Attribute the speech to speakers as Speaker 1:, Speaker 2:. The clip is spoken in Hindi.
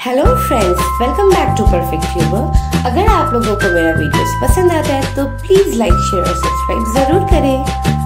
Speaker 1: Hello friends welcome back to perfect humour अगर आप लोगों को मेरा वीडियोस पसंद आता है तो प्लीज़ लाइक शेयर और सब्सक्राइब ज़रूर करें।